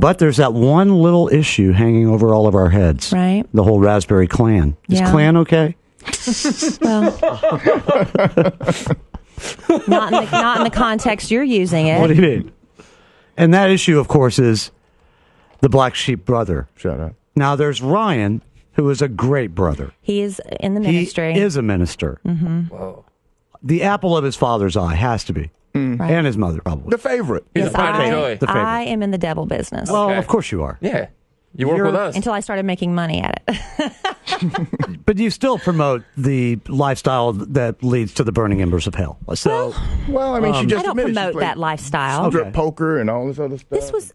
But there's that one little issue hanging over all of our heads. Right. The whole Rasberry clan. Is Yeah. clan okay? Well, not in the not in the context you're using it. What do you mean? And that issue, of course, is the black sheep brother. Shut up. Now, there's Ryan, who is a great brother. he is in the ministry. He is a minister. Mm-hmm. Whoa. The apple of his father's eye has to be. Mm. Right. And his mother, probably. The favorite. He's Yes, a pride I, and joy. The favorite. I am in the devil business Well, Okay. of course you are. Yeah. You work You're- with us. until I started making money at it. But you still promote the lifestyle that leads to the burning embers of hell. So, Well, I mean, she um, just I don't admitted promote played that lifestyle. Okay. Strip poker and all this other stuff. This was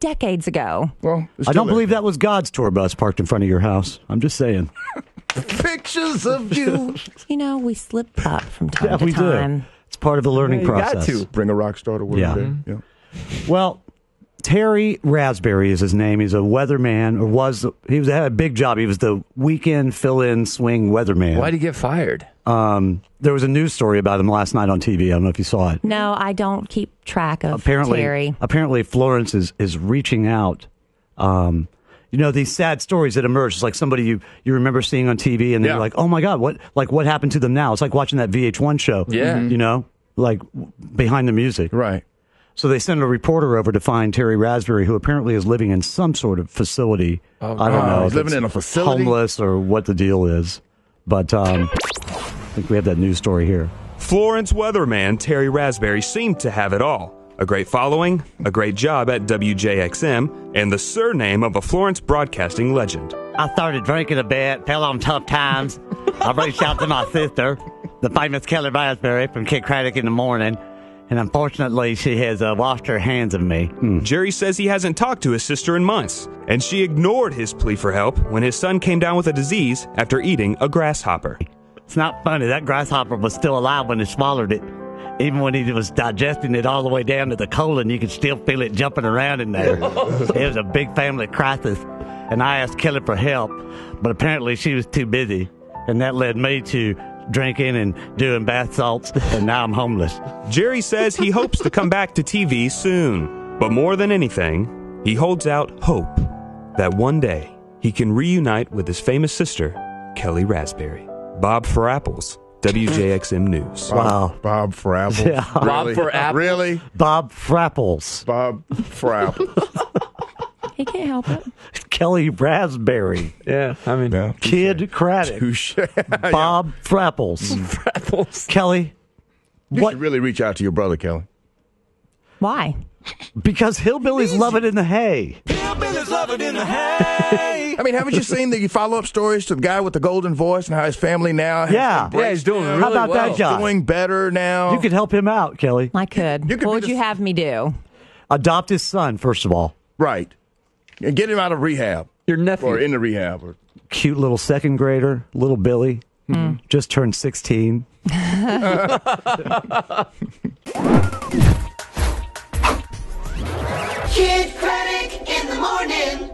decades ago. Well, it's I don't believe that was God's tour bus parked in front of your house. I'm just saying. Pictures of you. You know, we slip up from time Yeah, to we time. do. It's part of the learning you got process. to. Bring a rock star to work. Yeah. today. yeah. Well, Terry Rasberry is his name. He's a weatherman, or was he was had a big job. He was the weekend fill-in swing weatherman. Why'd he get fired? Um, there was a news story about him last night on TV. I don't know if you saw it. No, I don't keep track of apparently, Terry. apparently Florence is is reaching out. Um, you know these sad stories that emerge. It's like somebody you you remember seeing on TV, and then Yeah. you're like, oh my god, what like what happened to them now? It's like watching that VH1 show. Yeah. You know, like behind the music. Right. So they sent a reporter over to find Terry Rasberry, who apparently is living in some sort of facility. I don't know. He's if living it's in a facility? homeless or what the deal is. But um, I think we have that news story here. Florence weatherman Terry Rasberry seemed to have it all a great following, a great job at WJXM, and the surname of a Florence broadcasting legend. I started drinking a bit, fell on tough times. I reached out to my sister, the famous Kellie Rasberry from Kidd Kraddick in the morning, and unfortunately, she has uh, washed her hands of me. Jerry says he hasn't talked to his sister in months, and she ignored his plea for help when his son came down with a disease after eating a grasshopper. It's not funny. That grasshopper was still alive when he swallowed it. Even when he was digesting it all the way down to the colon, you could still feel it jumping around in there. it was a big family crisis. And I asked Kellie for help, but apparently she was too busy. And that led me to drinking and doing bath salts, and now I'm homeless. Jerry says he hopes to come back to TV soon, but more than anything, he holds out hope that one day he can reunite with his famous sister, Kellie Rasberry. Bob for Apples, WJXM News. Wow. Bob for apples. Yeah. Bob Really? for apples? Really? Bob Frapples, Bob Frapples. He can't help it. Kellie Rasberry, Yeah, I mean, Yeah. Kidd Kraddick, Touche. Bob Frapples. apples. Kellie, You what? should really reach out to your brother, Kellie. Why? Because hillbillies love it in the hay. Hillbillies love it in the hay. I mean, haven't you seen the follow up stories to the guy with the golden voice and how his family now has Yeah. embraced Yeah, he's doing him? really How about well. that guy? doing better now. You could help him out, Kellie. I could. You could what would the- you have me do? Adopt his son, first of all. right. Get him out of rehab. Your nephew. Or in the rehab. Or... Cute little second grader, little Billy. Mm. Just turned 16. Kidd Kraddick in the morning.